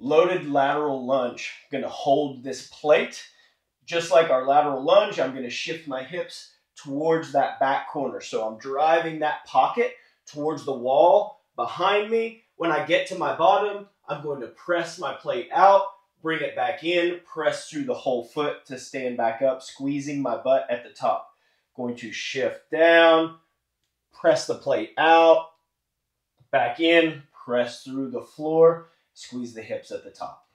loaded lateral lunge. I'm gonna hold this plate. Just like our lateral lunge, I'm gonna shift my hips towards that back corner. So I'm driving that pocket towards the wall behind me. When I get to my bottom, I'm going to press my plate out, bring it back in, press through the whole foot to stand back up, squeezing my butt at the top. Going to shift down, press the plate out, back in, press through the floor, squeeze the hips at the top.